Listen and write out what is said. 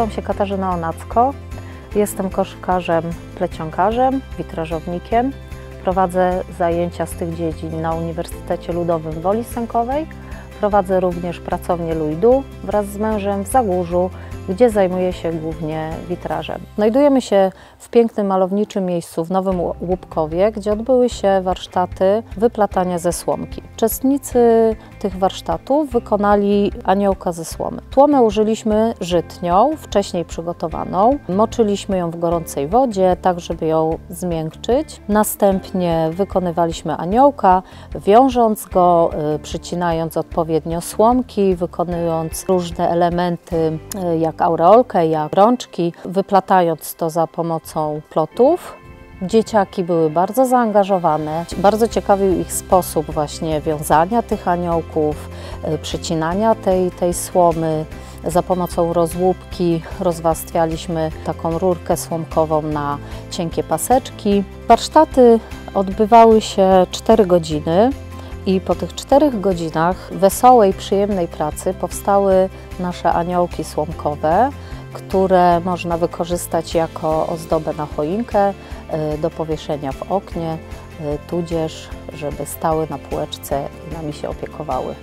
Nazywam się Katarzyna Onacko. Jestem koszykarzem, plecionkarzem, witrażownikiem. Prowadzę zajęcia z tych dziedzin na Uniwersytecie Ludowym w Woli Sękowej. Prowadzę również pracownię Luidu wraz z mężem w Zagórzu, gdzie zajmuję się głównie witrażem. Znajdujemy się w pięknym, malowniczym miejscu w Nowym Łupkowie, gdzie odbyły się warsztaty wyplatania ze słomki. Uczestnicy tych warsztatów wykonali aniołka ze słomy. Tłomę użyliśmy żytnią, wcześniej przygotowaną. Moczyliśmy ją w gorącej wodzie, tak żeby ją zmiękczyć. Następnie wykonywaliśmy aniołka, wiążąc go, y, przycinając odpowiednio słomki, wykonując różne elementy, y, jak aureolkę, jak rączki, wyplatając to za pomocą plotów. Dzieciaki były bardzo zaangażowane. Bardzo ciekawił ich sposób właśnie wiązania tych aniołków, y, przycinania tej, tej słomy. Za pomocą rozłupki rozwarstwialiśmy taką rurkę słomkową na cienkie paseczki. Warsztaty odbywały się 4 godziny. I po tych czterech godzinach wesołej, przyjemnej pracy powstały nasze aniołki słomkowe, które można wykorzystać jako ozdobę na choinkę, y, do powieszenia w oknie, y, tudzież żeby stały na półeczce i nami się opiekowały.